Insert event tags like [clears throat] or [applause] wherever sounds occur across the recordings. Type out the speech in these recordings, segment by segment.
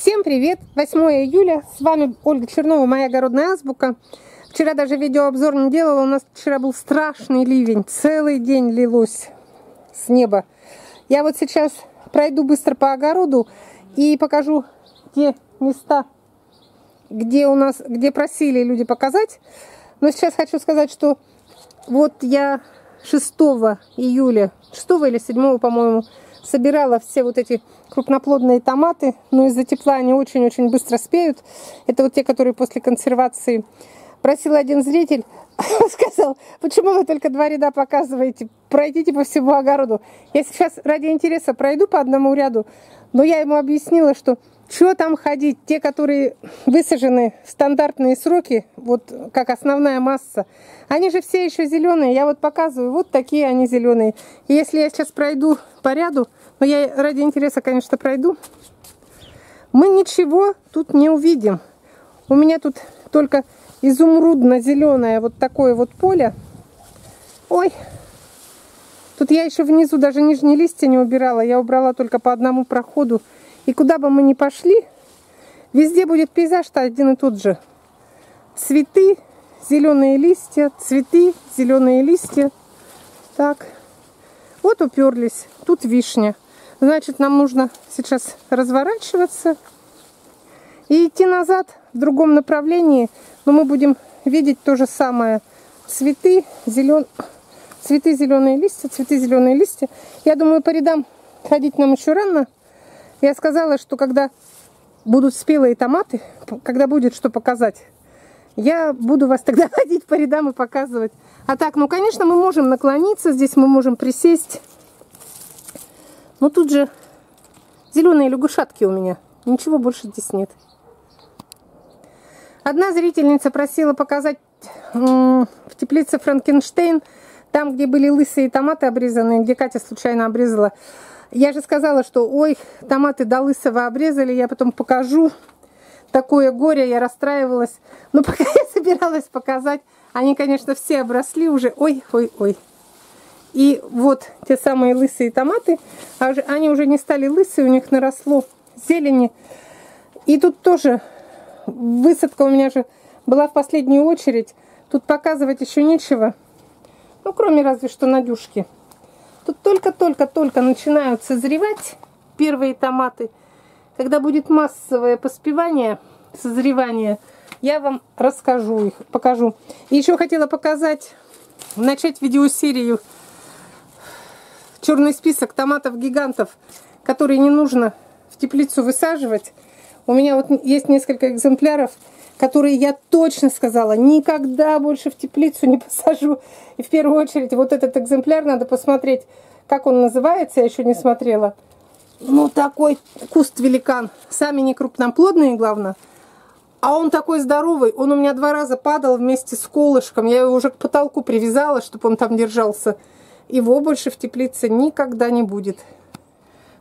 Всем привет! 8 июля, с вами Ольга Чернова, моя огородная азбука. Вчера даже видеообзор не делала, у нас вчера был страшный ливень, целый день лилось с неба. Я вот сейчас пройду быстро по огороду и покажу те места, где у нас, где просили люди показать. Но сейчас хочу сказать, что вот я 6 июля, 6 или 7, по-моему, собирала все вот эти крупноплодные томаты, но из-за тепла они очень-очень быстро спеют. Это вот те, которые после консервации. Просил один зритель, [laughs] сказал, почему вы только два ряда показываете, пройдите по всему огороду. Я сейчас ради интереса пройду по одному ряду, но я ему объяснила, что что там ходить, те, которые высажены в стандартные сроки, вот как основная масса, они же все еще зеленые. Я вот показываю, вот такие они зеленые. И если я сейчас пройду по ряду, но я ради интереса, конечно, пройду, мы ничего тут не увидим. У меня тут только изумрудно-зеленое вот такое вот поле. Ой, тут я еще внизу даже нижние листья не убирала. Я убрала только по одному проходу. И куда бы мы ни пошли, везде будет пейзаж-то один и тот же. Цветы, зеленые листья, цветы, зеленые листья. Так, вот уперлись. Тут вишня. Значит, нам нужно сейчас разворачиваться и идти назад в другом направлении. Но мы будем видеть то же самое. Цветы, зелен... цветы зеленые листья, цветы зеленые листья. Я думаю, по рядам ходить нам еще рано. Я сказала, что когда будут спелые томаты, когда будет что показать, я буду вас тогда [laughs] ходить по рядам и показывать. А так, ну, конечно, мы можем наклониться, здесь мы можем присесть. Но тут же зеленые лягушатки у меня. Ничего больше здесь нет. Одна зрительница просила показать в теплице Франкенштейн, там, где были лысые томаты обрезанные, где Катя случайно обрезала. Я же сказала, что ой, томаты до лысого обрезали, я потом покажу. Такое горе, я расстраивалась. Но [laughs] пока я собиралась показать, они, конечно, все обросли уже. Ой, ой, ой. И вот те самые лысые томаты, а они уже не стали лысые, у них наросло зелени. И тут тоже высадка у меня же была в последнюю очередь. Тут показывать еще нечего. Ну, кроме разве что Надюшки. Тут только-только-только начинают созревать первые томаты. Когда будет массовое поспевание, созревание, я вам расскажу их, покажу. И еще хотела показать, начать видеосерию черный список томатов-гигантов, которые не нужно в теплицу высаживать. У меня вот есть несколько экземпляров, которые я точно сказала, никогда больше в теплицу не [laughs] посажу. И в первую очередь вот этот экземпляр надо посмотреть, как он называется, я еще не смотрела. Ну, такой куст-великан. Сами не крупноплодные, главное. А он такой здоровый. Он у меня два раза падал вместе с колышком. Я его уже к потолку привязала, чтобы он там держался его больше в теплице никогда не будет.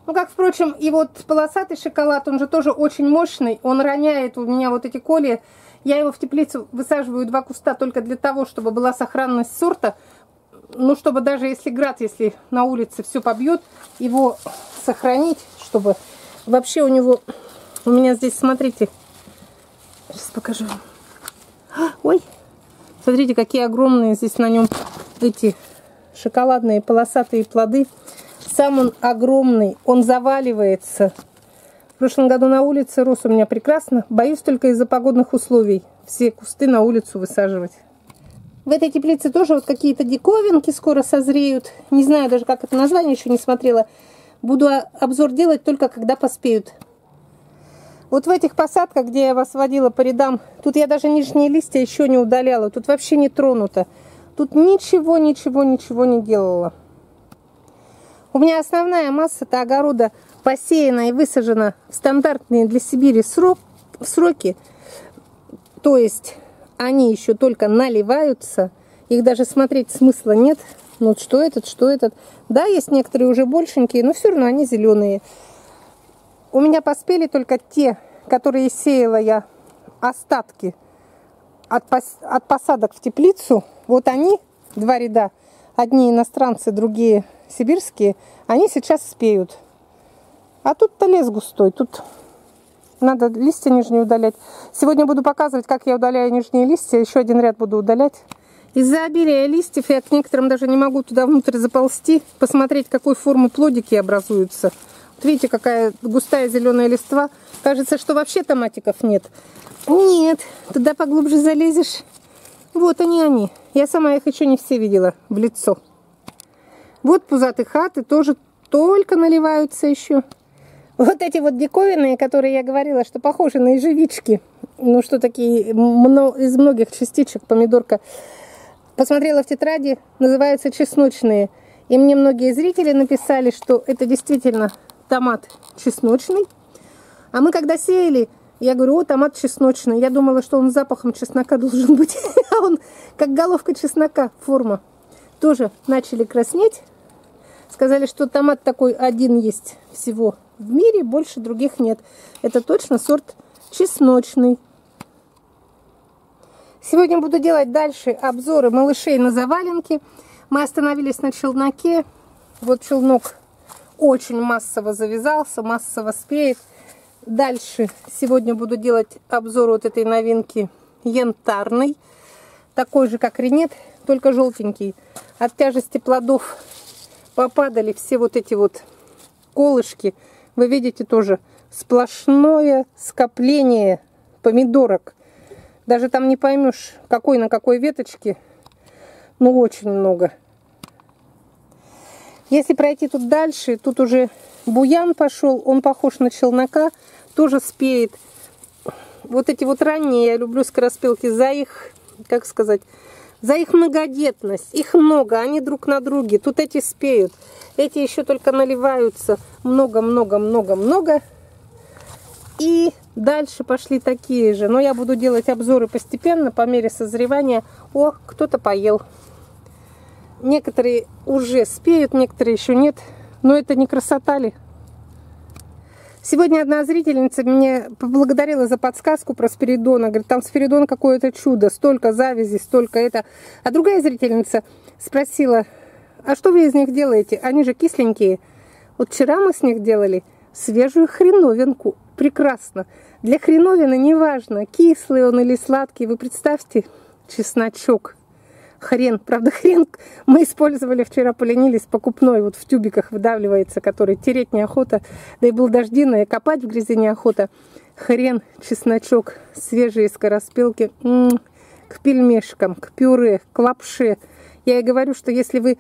Ну, как, впрочем, и вот полосатый шоколад, он же тоже очень мощный, он роняет у меня вот эти коли. Я его в теплицу высаживаю два куста только для того, чтобы была сохранность сорта. Ну, чтобы даже если град, если на улице все побьет, его сохранить, чтобы вообще у него... У меня здесь, смотрите, сейчас покажу. Ой, смотрите, какие огромные здесь на нем эти шоколадные полосатые плоды. Сам он огромный, он заваливается. В прошлом году на улице рос у меня прекрасно. Боюсь только из-за погодных условий все кусты на улицу высаживать. В этой теплице тоже вот какие-то диковинки скоро созреют. Не знаю даже, как это название, еще не смотрела. Буду обзор делать только когда поспеют. Вот в этих посадках, где я вас водила по рядам, тут я даже нижние листья еще не удаляла. Тут вообще не тронуто. Тут ничего, ничего, ничего не делала. У меня основная масса-то огорода посеяна и высажена в стандартные для Сибири срок, сроки. То есть они еще только наливаются. Их даже смотреть смысла нет. Ну, что этот, что этот. Да, есть некоторые уже большенькие, но все равно они зеленые. У меня поспели только те, которые сеяла я остатки от, пос, от посадок в теплицу. Вот они, два ряда, одни иностранцы, другие сибирские, они сейчас спеют. А тут-то лес густой, тут Надо листья нижние удалять. Сегодня буду показывать, как я удаляю нижние листья. Еще один ряд буду удалять. Из-за обилия листьев я к некоторым даже не могу туда внутрь заползти, посмотреть, какой формы плодики образуются. Вот видите, какая густая зеленая листва. Кажется, что вообще томатиков нет. Нет, туда поглубже залезешь. Вот они они. Я сама их еще не все видела в лицо. Вот пузатые хаты тоже только наливаются еще. Вот эти вот диковинные, которые я говорила, что похожи на ежевички. Ну, что такие из многих частичек помидорка. Посмотрела в тетради, называются чесночные. И мне многие зрители написали, что это действительно томат чесночный. А мы когда сеяли, я говорю, о, томат чесночный. Я думала, что он с запахом чеснока [laughs] должен быть. А он как головка чеснока, форма. Тоже начали краснеть. Сказали, что томат такой один есть всего в мире, больше других нет. Это точно сорт чесночный. Сегодня буду делать дальше обзоры малышей на заваленке. Мы остановились на челноке. Вот челнок очень массово завязался, массово спеет. Дальше сегодня буду делать обзор вот этой новинки янтарной. Такой же, как ренет, только желтенький. От тяжести плодов попадали все вот эти вот колышки. Вы видите тоже сплошное скопление помидорок. Даже там не поймешь, какой на какой веточке. Ну, очень много. Если пройти тут дальше, тут уже буян пошел, он похож на челнока, тоже спеет. Вот эти вот ранние, я люблю скороспелки за их, как сказать, за их многодетность. Их много, они друг на друге. Тут эти спеют, эти еще только наливаются. Много-много-много-много. И дальше пошли такие же. Но я буду делать обзоры постепенно, по мере созревания. О, кто-то поел. Некоторые уже спеют, некоторые еще нет. Но это не красота ли? Сегодня одна зрительница меня поблагодарила за подсказку про спиридона. Говорит, там спиридон какое-то чудо, столько завязи, столько это. А другая зрительница спросила, а что вы из них делаете? Они же кисленькие. Вот вчера мы с них делали свежую хреновинку. Прекрасно. Для хреновины неважно, кислый он или сладкий. Вы представьте, чесночок хрен. Правда, [laughs] хрен мы использовали вчера, поленились, покупной, вот в тюбиках выдавливается, который тереть неохота. Да и был дождино, и копать в грязи неохота. Хрен, чесночок, свежие скороспелки. М -м, к пельмешкам, к пюре, к лапше. Я и говорю, что если вы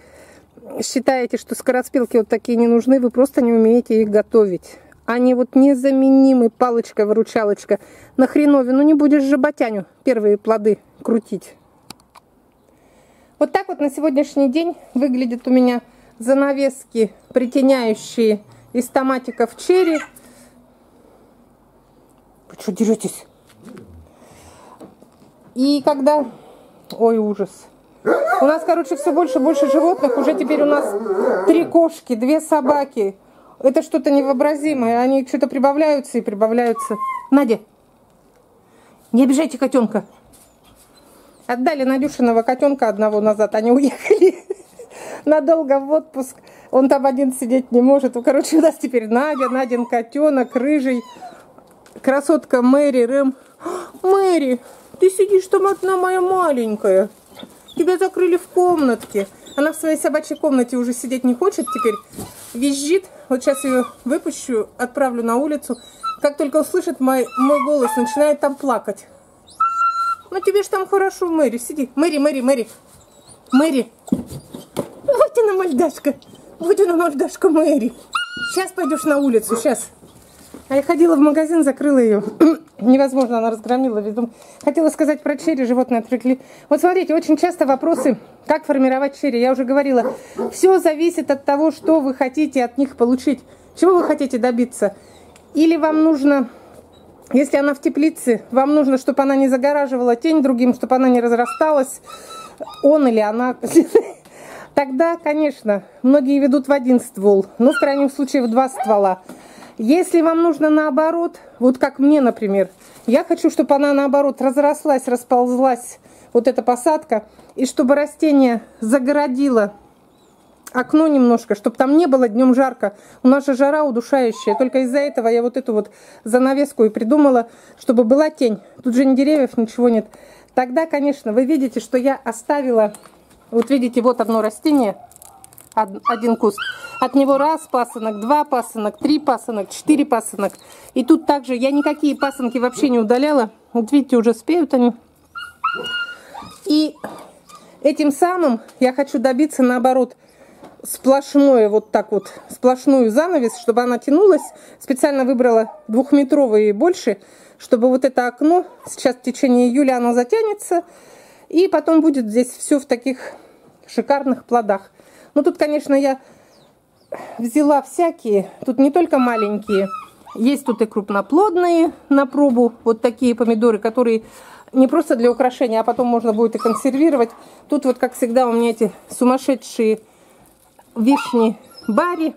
считаете, что скороспелки вот такие не нужны, вы просто не умеете их готовить. Они вот незаменимы, палочка-выручалочка. На хреновину не будешь же батяню первые плоды крутить. Вот так вот на сегодняшний день выглядят у меня занавески, притеняющие из томатиков черри. Вы что деретесь? И когда... Ой, ужас. У нас, короче, все больше и больше животных. Уже теперь у нас три кошки, две собаки. Это что-то невообразимое. Они что-то прибавляются и прибавляются. Надя, не обижайте котенка. Отдали Надюшиного котенка одного назад, они уехали [laughs] надолго в отпуск. Он там один сидеть не может. Ну, короче, у нас теперь Надя, Надин котенок, рыжий, красотка Мэри, Рэм. [gasps] Мэри, ты сидишь там одна моя маленькая. Тебя закрыли в комнатке. Она в своей собачьей комнате уже сидеть не хочет теперь. Визжит. Вот сейчас ее выпущу, отправлю на улицу. Как только услышит мой, мой голос, начинает там плакать. Ну тебе ж там хорошо, Мэри, сиди. Мэри, Мэри, Мэри. Мэри. Вот она, мальдашка. Вот она, мальдашка Мэри. Сейчас пойдешь на улицу, сейчас. А я ходила в магазин, закрыла ее. [clears throat] Невозможно, она разгромила. Виду. Хотела сказать про черри, животные отвлекли. Вот смотрите, очень часто вопросы, как формировать черри. Я уже говорила, все зависит от того, что вы хотите от них получить. Чего вы хотите добиться. Или вам нужно если она в теплице, вам нужно, чтобы она не загораживала тень другим, чтобы она не разрасталась, он или она. [laughs] Тогда, конечно, многие ведут в один ствол, но в крайнем случае в два ствола. Если вам нужно наоборот, вот как мне, например, я хочу, чтобы она наоборот разрослась, расползлась, вот эта посадка, и чтобы растение загородило окно немножко, чтобы там не было днем жарко. У нас же жара удушающая. Только из-за этого я вот эту вот занавеску и придумала, чтобы была тень. Тут же ни деревьев, ничего нет. Тогда, конечно, вы видите, что я оставила... Вот видите, вот одно растение, один куст. От него раз пасынок, два пасынок, три пасынок, четыре пасынок. И тут также я никакие пасынки вообще не удаляла. Вот видите, уже спеют они. И этим самым я хочу добиться, наоборот, сплошное вот так вот, сплошную занавес, чтобы она тянулась. Специально выбрала двухметровые и больше, чтобы вот это окно, сейчас в течение июля оно затянется, и потом будет здесь все в таких шикарных плодах. Ну тут, конечно, я взяла всякие, тут не только маленькие, есть тут и крупноплодные на пробу, вот такие помидоры, которые не просто для украшения, а потом можно будет и консервировать. Тут вот, как всегда, у меня эти сумасшедшие вишни Барри.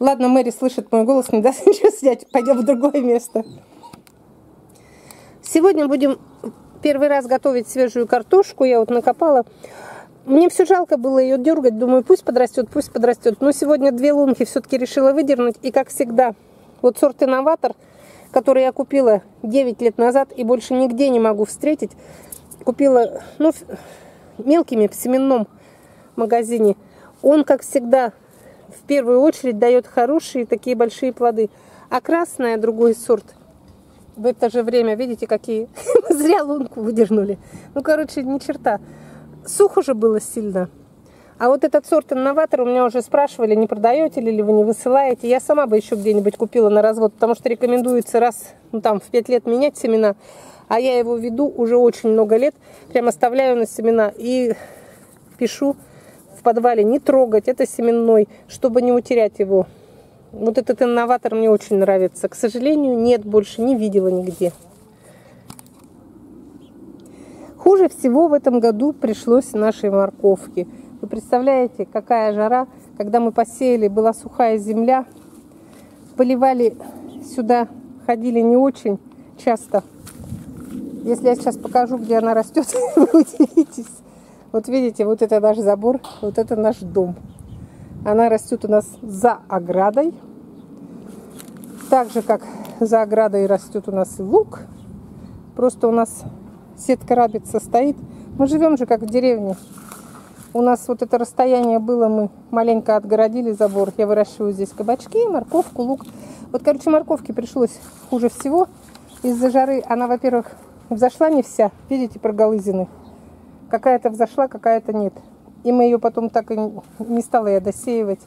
Ладно, Мэри слышит мой голос, не даст [laughs] ничего снять. Пойдем в другое место. Сегодня будем первый раз готовить свежую картошку. Я вот накопала. Мне все жалко было ее дергать. Думаю, пусть подрастет, пусть подрастет. Но сегодня две лунки все-таки решила выдернуть. И как всегда, вот сорт инноватор, который я купила 9 лет назад и больше нигде не могу встретить. Купила, ну, мелкими в семенном магазине. Он, как всегда, в первую очередь дает хорошие такие большие плоды. А красная другой сорт. В это же время, видите, какие [laughs] зря лунку выдернули. Ну, короче, ни черта. Сухо же было сильно. А вот этот сорт инноватор у меня уже спрашивали, не продаете ли, ли вы не высылаете. Я сама бы еще где-нибудь купила на развод, потому что рекомендуется раз ну, там, в 5 лет менять семена. А я его веду уже очень много лет. Прям оставляю на семена и пишу подвале не трогать, это семенной, чтобы не утерять его. Вот этот инноватор мне очень нравится. К сожалению, нет, больше не видела нигде. Хуже всего в этом году пришлось нашей морковке. Вы представляете, какая жара, когда мы посеяли, была сухая земля, поливали сюда, ходили не очень часто. Если я сейчас покажу, где она растет, [laughs] вы удивитесь. Вот видите, вот это наш забор, вот это наш дом. Она растет у нас за оградой. Так же, как за оградой растет у нас лук. Просто у нас сетка рабица стоит. Мы живем же как в деревне. У нас вот это расстояние было, мы маленько отгородили забор. Я выращиваю здесь кабачки, морковку, лук. Вот, короче, морковки пришлось хуже всего. Из-за жары она, во-первых, взошла не вся. Видите, проголызины. Какая-то взошла, какая-то нет. И мы ее потом так и не стала я досеивать.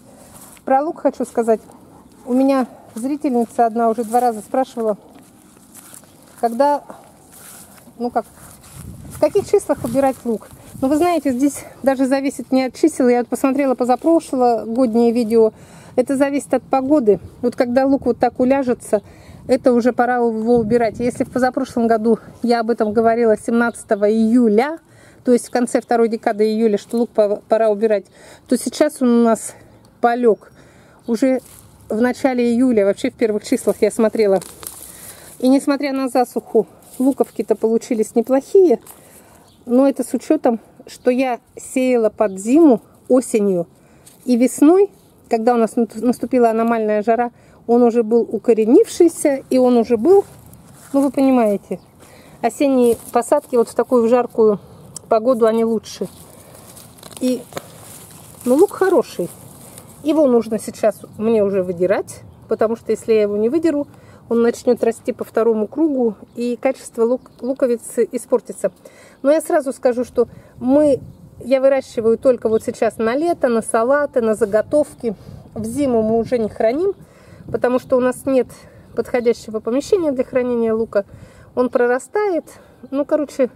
Про лук хочу сказать. У меня зрительница одна уже два раза спрашивала, когда, ну как, в каких числах убирать лук. Ну, вы знаете, здесь даже зависит не от чисел. Я вот посмотрела позапрошлогоднее видео. Это зависит от погоды. Вот когда лук вот так уляжется, это уже пора его убирать. Если в позапрошлом году я об этом говорила 17 июля, то есть в конце второй декады июля, что лук пора убирать, то сейчас он у нас полег. Уже в начале июля, вообще в первых числах я смотрела. И несмотря на засуху, луковки-то получились неплохие. Но это с учетом, что я сеяла под зиму осенью и весной, когда у нас наступила аномальная жара, он уже был укоренившийся, и он уже был, ну вы понимаете, осенние посадки вот в такую жаркую погоду они лучше. И, ну, лук хороший. Его нужно сейчас мне уже выдирать, потому что если я его не выдеру, он начнет расти по второму кругу, и качество лук, луковицы испортится. Но я сразу скажу, что мы, я выращиваю только вот сейчас на лето, на салаты, на заготовки. В зиму мы уже не храним, потому что у нас нет подходящего помещения для хранения лука. Он прорастает. Ну, короче,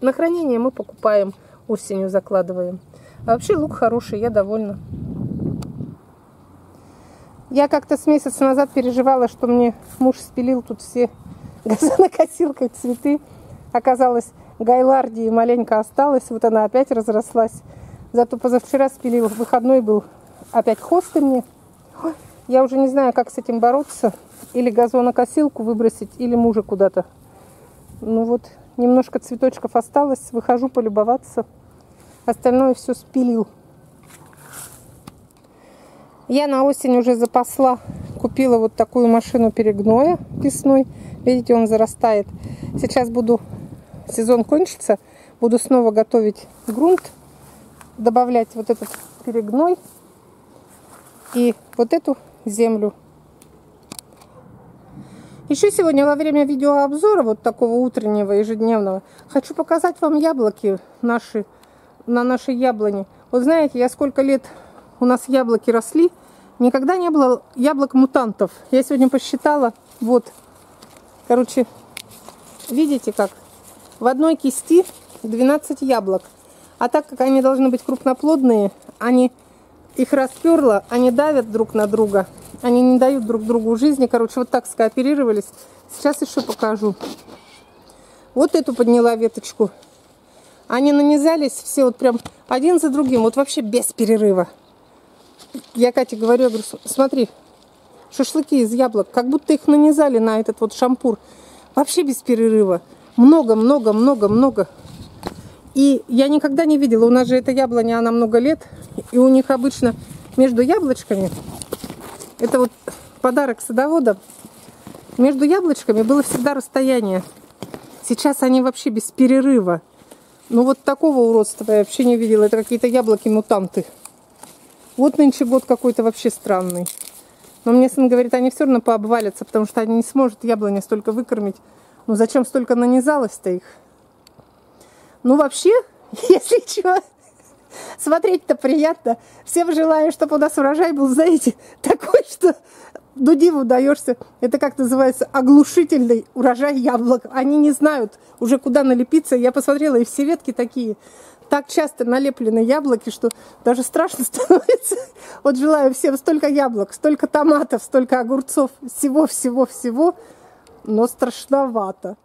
на хранение мы покупаем, осенью закладываем. А вообще лук хороший, я довольна. Я как-то с месяца назад переживала, что мне муж спилил тут все [laughs] газонокосилкой цветы. Оказалось, гайлардии маленько осталось, вот она опять разрослась. Зато позавчера спилил, выходной был, опять хосты мне. Я уже не знаю, как с этим бороться. Или газонокосилку выбросить, или мужа куда-то. Ну вот, Немножко цветочков осталось. Выхожу полюбоваться. Остальное все спилил. Я на осень уже запасла, купила вот такую машину перегноя весной. Видите, он зарастает. Сейчас буду, сезон кончится, буду снова готовить грунт, добавлять вот этот перегной и вот эту землю. Еще сегодня во время видеообзора, вот такого утреннего, ежедневного, хочу показать вам яблоки наши, на нашей яблоне. Вот знаете, я сколько лет у нас яблоки росли, никогда не было яблок-мутантов. Я сегодня посчитала, вот, короче, видите как? В одной кисти 12 яблок. А так как они должны быть крупноплодные, они их расперло, они давят друг на друга, они не дают друг другу жизни. Короче, вот так скооперировались. Сейчас еще покажу. Вот эту подняла веточку. Они нанизались все вот прям один за другим, вот вообще без перерыва. Я Кате говорю, я говорю, смотри, шашлыки из яблок, как будто их нанизали на этот вот шампур. Вообще без перерыва. Много, много, много, много. И я никогда не видела, у нас же эта яблоня, она много лет, и у них обычно между яблочками, это вот подарок садовода, между яблочками было всегда расстояние. Сейчас они вообще без перерыва. Ну вот такого уродства я вообще не видела. Это какие-то яблоки-мутанты. Вот нынче год какой-то вообще странный. Но мне сын говорит, они все равно пообвалятся, потому что они не сможет яблони столько выкормить. Ну зачем столько нанизалось-то их? Ну, вообще, [laughs] если что, смотреть-то приятно. Всем желаю, чтобы у нас урожай был, знаете, [laughs] такой, что до диву даешься. Это как называется оглушительный урожай яблок. Они не знают уже куда налепиться. Я посмотрела, и все ветки такие. Так часто налеплены яблоки, что даже страшно [laughs] становится. Вот желаю всем столько яблок, столько томатов, столько огурцов, всего-всего-всего, но страшновато.